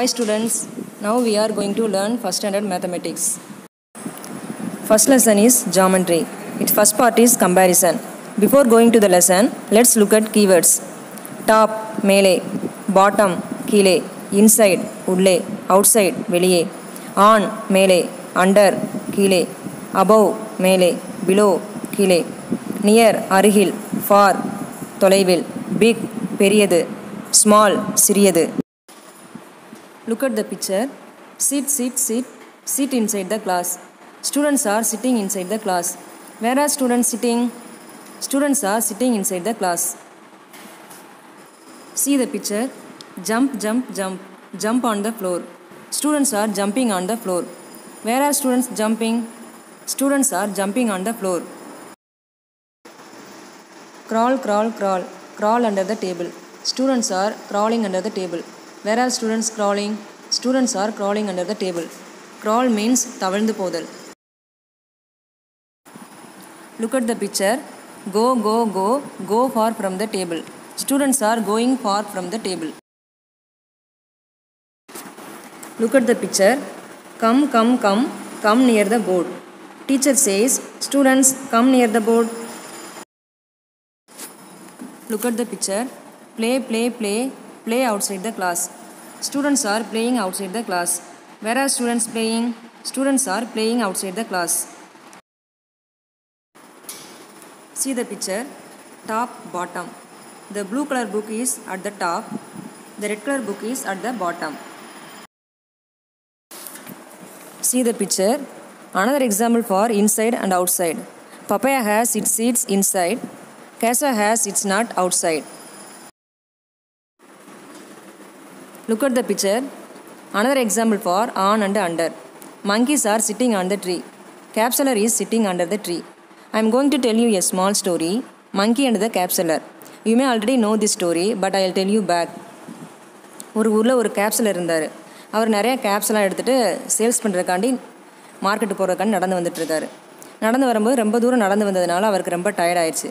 Hi students, now we are going to learn first standard mathematics. First lesson is geometry. Its first part is comparison. Before going to the lesson, let's look at keywords. Top, மேலே bottom, கீழே inside, உள்ளே outside, வெளியே on, மேலே under, கீழே above, மேலே below, கீழே near, அருகில் far, தொலைவில் big, பெரியது small, சிறியது Look at the picture. Sit, sit, sit. Sit inside the class. Students are sitting inside the class. Where are students sitting? Students are sitting inside the class. See the picture. Jump, jump, jump. Jump on the floor. Students are jumping on the floor. Where are students jumping? Students are jumping on the floor. Crawl, crawl, crawl. Crawl under the table. Students are crawling under the table. Where are students crawling? Students are crawling under the table. Crawl means தவழ்ந்து போதல் Look at the picture. Go, go, go. Go far from the table. Students are going far from the table. Look at the picture. Come, come, come. Come near the board. Teacher says, Students, come near the board. Look at the picture. Play, play, play. Play outside the class. Students are playing outside the class. Where are students playing? Students are playing outside the class. See the picture. Top, bottom. The blue color book is at the top. The red color book is at the bottom. See the picture. Another example for inside and outside. Papaya has its seeds inside. Casa has its nut outside. Look at the picture. Another example for on and under Monkeys are sitting on the tree cap seller is sitting under the tree I am going to tell you a small story Monkey and the Capsular. You may already know the story but I tell you back ஒரு ஊரில் ஒரு கேப்சலர் இருந்தார் அவர் நிறையா கேப்ஸ்லாம் எடுத்துகிட்டு sales பண்ணுறதுக்காண்டி market போகிறதுக்காண்டி நடந்து வந்துட்டுருக்காரு நடந்து வரும்போது ரொம்ப தூரம் நடந்து வந்ததுனால அவருக்கு ரொம்ப டயர்ட் ஆயிடுச்சு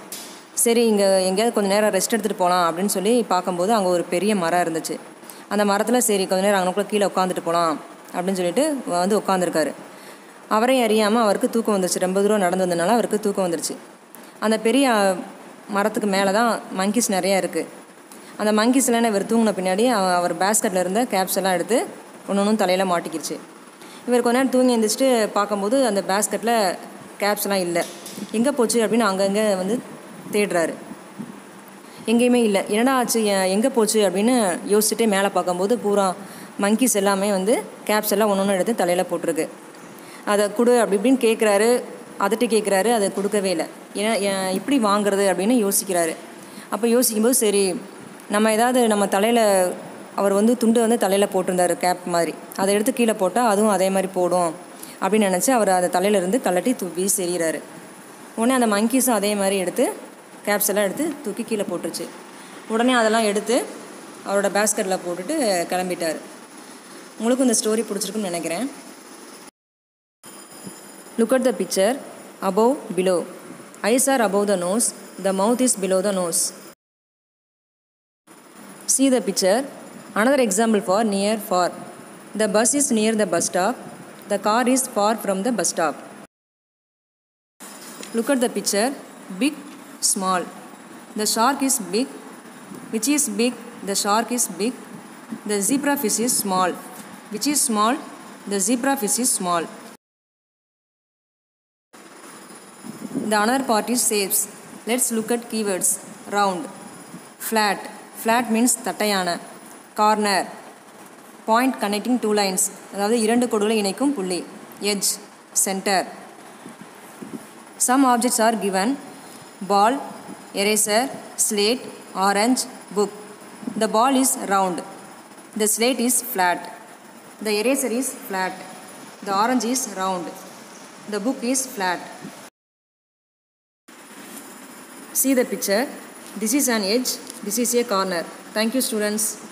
சரி இங்கே எங்கேயாவது கொஞ்சம் நேரம் ரெஸ்ட் எடுத்துகிட்டு போகலாம் அப்படின்னு சொல்லி பார்க்கும்போது அங்கே ஒரு பெரிய மரம் இருந்துச்சு அந்த மரத்தில் சரி கொஞ்ச நேரம் அங்கனுக்குள்ளே கீழே உட்காந்துட்டு போகலாம் அப்படின்னு சொல்லிட்டு வந்து உட்காந்துருக்காரு அவரையும் அறியாமல் அவருக்கு தூக்கம் வந்துருச்சு. ரொம்ப தூரம் நடந்து வந்ததுனால அவருக்கு தூக்கம் வந்துருச்சு. அந்த பெரிய மரத்துக்கு மேலே தான் மங்கிஸ் நிறையா இருக்குது அந்த மங்கிஸ்லாம் இவர் தூங்கின பின்னாடி அவர் பேஸ்கெட்டில் இருந்த கேப்ஸ் எல்லாம் எடுத்து ஒன்று ஒன்றும் தலையில் மாட்டிக்கிடுச்சு இவர் கொஞ்ச நேரம் தூங்கி எழுந்திரிச்சிட்டு பார்க்கும்போது அந்த பேஸ்கெட்டில் கேப்ஸ்லாம் இல்லை. எங்கே போச்சு அப்படின்னு அங்கங்கே வந்து தேடுறாரு. எங்கேயுமே இல்லை. என்னடா ஆச்சு? எங்கே போச்சு? அப்படின்னு யோசிச்சுட்டே மேலே பார்க்கும்போது பூரா மங்கிஸ் எல்லாமே வந்து கேப்ஸ் எல்லாம் ஒன்று ஒன்று எடுத்து தலையில் போட்டிருக்கு. அதை கொடு அப்படி இப்படின்னு கேட்குறாரு. அதட்டு கேட்குறாரு. அதை கொடுக்கவே இல்லை. ஏன்னா இப்படி வாங்குறது அப்படின்னு யோசிக்கிறாரு. அப்போ யோசிக்கும்போது சரி நம்ம ஏதாவது நம்ம தலையில் அவர் வந்து துண்டு வந்து தலையில் போட்டிருந்தாரு கேப் மாதிரி. அதை எடுத்து கீழே போட்டால் அதுவும் அதே மாதிரி போடும் அப்படின்னு நினச்சி அவர் அதை தலையிலேருந்து கலட்டி தூவி செறிகிறாரு உடனே அந்த மங்கீஸும் அதே மாதிரி எடுத்து கேப்ஸ் எல்லாம் எடுத்து தூக்கி கீழே போட்டுருச்சு. உடனே அதெல்லாம் எடுத்து அவரோட பேஸ்கெட்டில் போட்டுட்டு கிளம்பிட்டார். உங்களுக்கும் இந்த ஸ்டோரி பிடிச்சிருக்குன்னு நினைக்கிறேன். Look at the picture above below eyes are above the nose the mouth is below the nose see the picture another example for near far the bus is near the bus stop the car is far from the bus stop look at the picture big small. The shark is big. Which is big? The shark is big. The zebra fish is small. Which is small? The zebra fish is small. The another part is shapes. Let's look at keywords. Round, flat, flat means தட்டையான corner point connecting two lines அதாவது இரண்டு கோடுகளை இணைக்கும் புள்ளி edge center some objects are given ball, eraser, slate, orange, book. The ball is round. The slate is flat. The eraser is flat. The orange is round. The book is flat. See the picture. This is an edge. This is a corner. Thank you students.